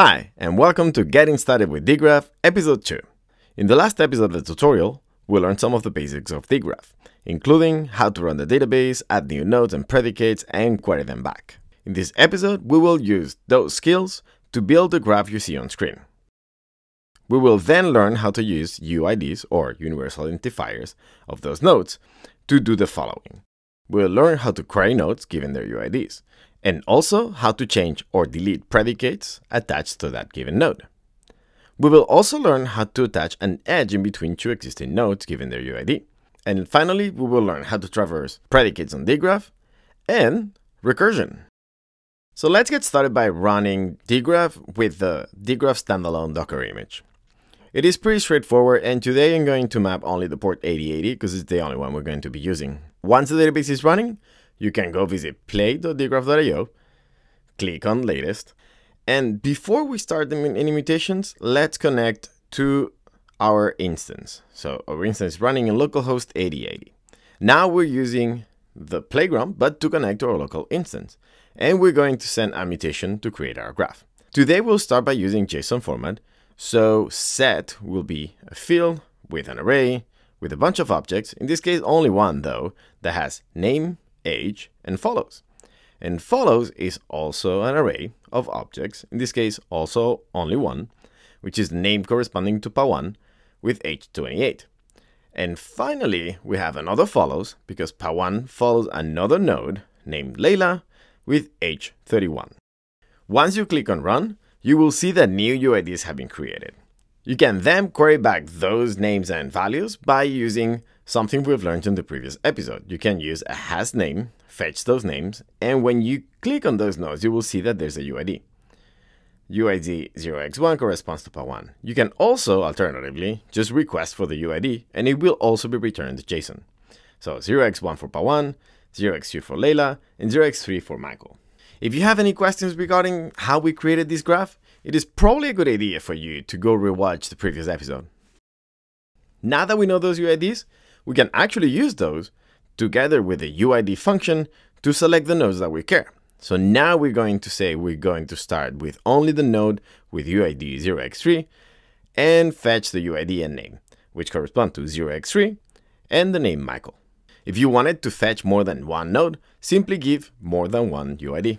Hi, and welcome to Getting Started with dgraph, episode 2. In the last episode of the tutorial, we learned some of the basics of dgraph, including how to run the database, add new nodes and predicates, and query them back. In this episode, we will use those skills to build the graph you see on screen. We will then learn how to use UIDs, or universal identifiers, of those nodes to do the following. We'll learn how to query nodes given their UIDs, and also how to change or delete predicates attached to that given node. We will also learn how to attach an edge in between two existing nodes given their UID. And finally, we will learn how to traverse predicates on dgraph and recursion. So let's get started by running dgraph with the dgraph standalone Docker image. It is pretty straightforward and today I'm going to map only the port 8080 because it's the only one we're going to be using. Once the database is running, you can go visit play.dgraph.io, click on latest, and before we start any mutations, let's connect to our instance. So our instance is running in localhost 8080. Now we're using the playground, but to connect to our local instance. And we're going to send a mutation to create our graph. Today we'll start by using JSON format. So set will be a field with an array with a bunch of objects, in this case only one though, that has name, age, and follows. And follows is also an array of objects, in this case also only one, which is the name corresponding to Pawan with age 28. And finally, we have another follows because Pawan follows another node named Layla with age 31. Once you click on run, you will see that new UIDs have been created. You can then query back those names and values by using something we've learned in the previous episode. You can use a has name, fetch those names, and when you click on those nodes, you will see that there's a UID. UID 0x1 corresponds to Pawan. You can also, alternatively, just request for the UID, and it will also be returned JSON. So 0x1 for Pawan, 0x2 for Layla, and 0x3 for Michael. If you have any questions regarding how we created this graph, it is probably a good idea for you to go rewatch the previous episode. Now that we know those UIDs, we can actually use those together with the UID function to select the nodes that we care. So now we're going to say we're going to start with only the node with UID 0x3 and fetch the UID and name, which correspond to 0x3 and the name Michael. If you wanted to fetch more than one node, simply give more than one UID.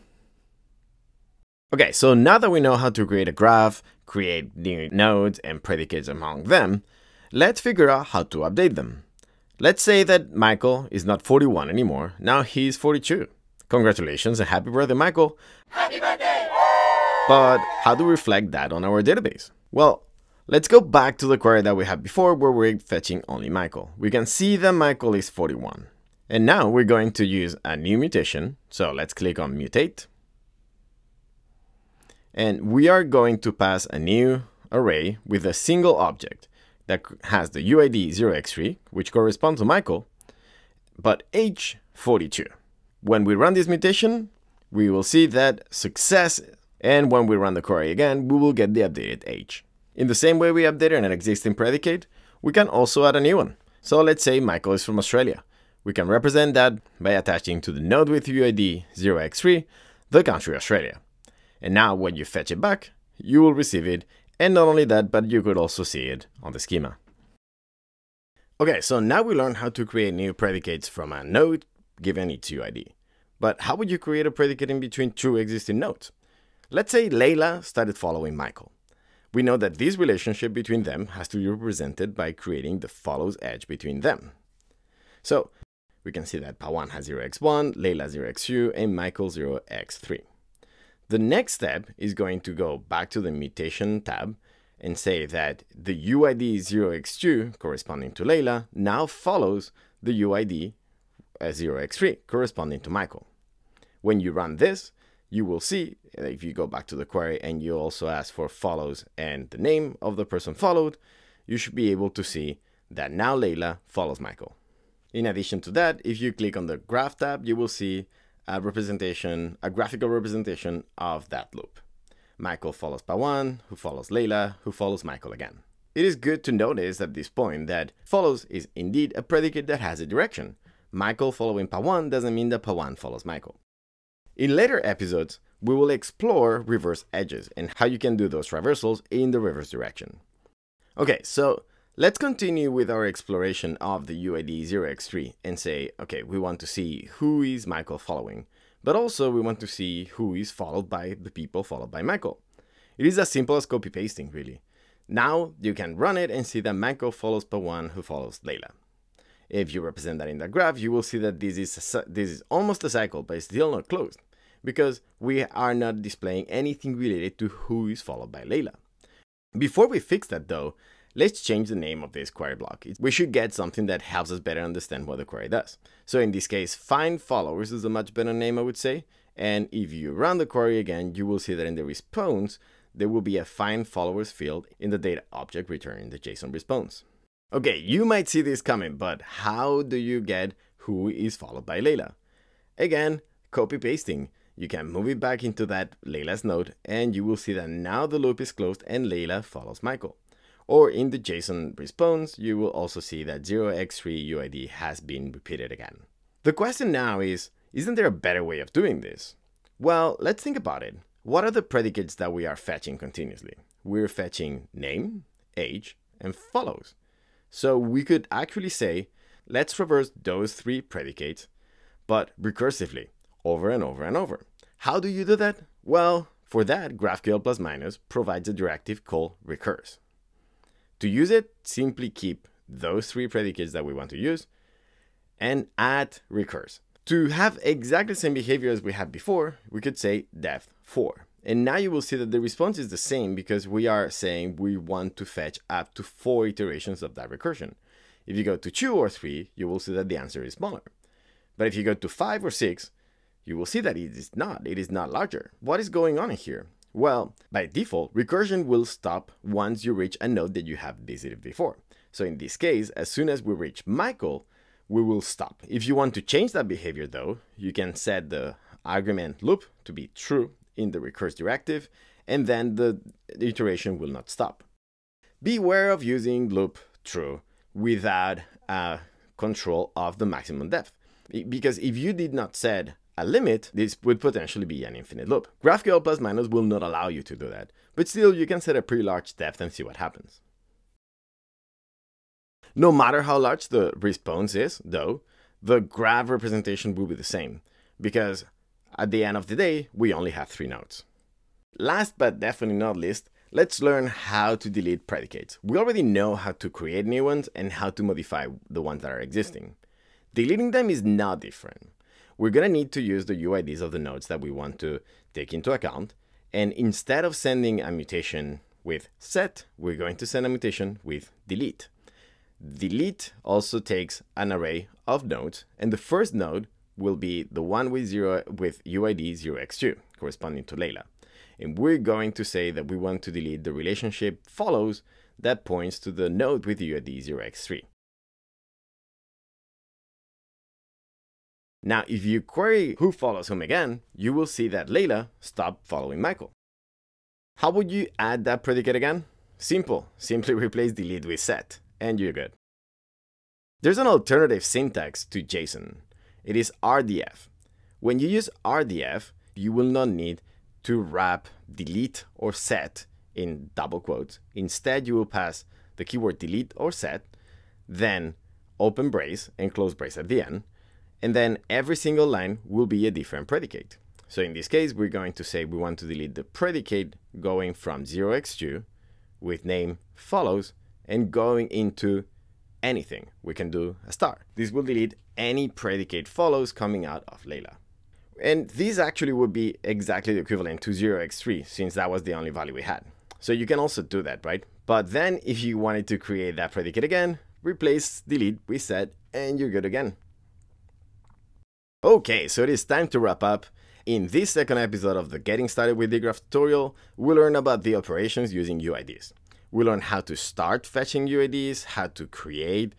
Okay, so now that we know how to create a graph, create new nodes and predicates among them, let's figure out how to update them. Let's say that Michael is not 41 anymore, now he's 42. Congratulations and happy birthday, Michael! Happy birthday! But how do we reflect that on our database? Well, let's go back to the query that we had before where we're fetching only Michael. We can see that Michael is 41. And now we're going to use a new mutation, so let's click on mutate and we are going to pass a new array with a single object that has the UID 0x3, which corresponds to Michael, but H42. When we run this mutation, we will see that success, and when we run the query again, we will get the updated age. In the same way we updated an existing predicate, we can also add a new one. So let's say Michael is from Australia. We can represent that by attaching to the node with UID 0x3 the country Australia. And now when you fetch it back, you will receive it. And not only that, but you could also see it on the schema. Okay, so now we learned how to create new predicates from a node given its UID. But how would you create a predicate in between two existing nodes? Let's say Layla started following Michael. We know that this relationship between them has to be represented by creating the follows edge between them. So we can see that Pawan has 0x1, Layla 0x2, and Michael 0x3. The next step is going to go back to the mutation tab and say that the UID 0x2 corresponding to Layla now follows the UID 0x3 uh, corresponding to Michael. When you run this, you will see, uh, if you go back to the query and you also ask for follows and the name of the person followed, you should be able to see that now Layla follows Michael. In addition to that, if you click on the graph tab, you will see a representation, a graphical representation of that loop. Michael follows Pawan, who follows Layla, who follows Michael again. It is good to notice at this point that follows is indeed a predicate that has a direction. Michael following Pawan doesn't mean that Pawan follows Michael. In later episodes, we will explore reverse edges and how you can do those traversals in the reverse direction. Okay, so let's continue with our exploration of the UID 0x3 and say, okay, we want to see who is Michael following, but also we want to see who is followed by the people followed by Michael. It is as simple as copy pasting, really. Now you can run it and see that Michael follows Pawan who follows Layla. If you represent that in the graph, you will see that this is, a, this is almost a cycle, but it's still not closed because we are not displaying anything related to who is followed by Layla. Before we fix that though, let's change the name of this query block. We should get something that helps us better understand what the query does. So in this case, find followers is a much better name, I would say. And if you run the query again, you will see that in the response, there will be a find followers field in the data object returning the JSON response. Okay, you might see this coming, but how do you get who is followed by Layla? Again, copy pasting. You can move it back into that Layla's node and you will see that now the loop is closed and Layla follows Michael. Or in the JSON response, you will also see that 0x3 UID has been repeated again. The question now is, isn't there a better way of doing this? Well, let's think about it. What are the predicates that we are fetching continuously? We're fetching name, age, and follows. So we could actually say, let's reverse those three predicates, but recursively, over and over and over. How do you do that? Well, for that, GraphQL plus minus provides a directive called recurse. To use it, simply keep those three predicates that we want to use and add recurse. To have exactly the same behavior as we had before, we could say depth 4. And now you will see that the response is the same because we are saying we want to fetch up to 4 iterations of that recursion. If you go to 2 or 3, you will see that the answer is smaller. But if you go to 5 or 6, you will see that it is not. It is not larger. What is going on here? Well, by default, recursion will stop once you reach a node that you have visited before. So in this case, as soon as we reach Michael, we will stop. If you want to change that behavior though, you can set the argument loop to be true in the recurse directive, and then the iteration will not stop. Beware of using loop true without a control of the maximum depth. Because if you did not set a limit, this would potentially be an infinite loop. GraphQL plus minus will not allow you to do that, but still you can set a pretty large depth and see what happens. No matter how large the response is, though, the graph representation will be the same, because at the end of the day, we only have three nodes. Last but definitely not least, let's learn how to delete predicates. We already know how to create new ones and how to modify the ones that are existing. Deleting them is not different we're going to need to use the UIDs of the nodes that we want to take into account. And instead of sending a mutation with set, we're going to send a mutation with delete. Delete also takes an array of nodes, and the first node will be the one with zero with UID 0x2, corresponding to Layla. And we're going to say that we want to delete the relationship follows that points to the node with UID 0x3. Now, if you query who follows whom again, you will see that Layla stopped following Michael. How would you add that predicate again? Simple, simply replace delete with set, and you're good. There's an alternative syntax to JSON. It is RDF. When you use RDF, you will not need to wrap delete or set in double quotes. Instead, you will pass the keyword delete or set, then open brace and close brace at the end, and then every single line will be a different predicate. So in this case, we're going to say we want to delete the predicate going from 0x2 with name follows and going into anything. We can do a star. This will delete any predicate follows coming out of Layla. And this actually would be exactly the equivalent to 0x3 since that was the only value we had. So you can also do that, right? But then if you wanted to create that predicate again, replace delete with set and you're good again. Okay, so it is time to wrap up. In this second episode of the Getting Started with dgraph tutorial, we'll learn about the operations using UIDs. We'll learn how to start fetching UIDs, how to create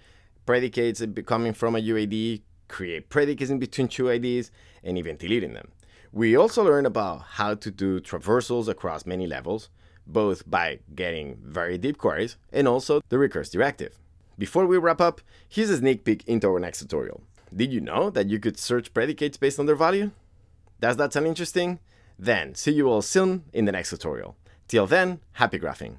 predicates coming from a UID, create predicates in between two UIDs, and even deleting them. We also learn about how to do traversals across many levels, both by getting very deep queries and also the recurse directive. Before we wrap up, here's a sneak peek into our next tutorial. Did you know that you could search predicates based on their value? Does that sound interesting? Then see you all soon in the next tutorial. Till then, happy graphing!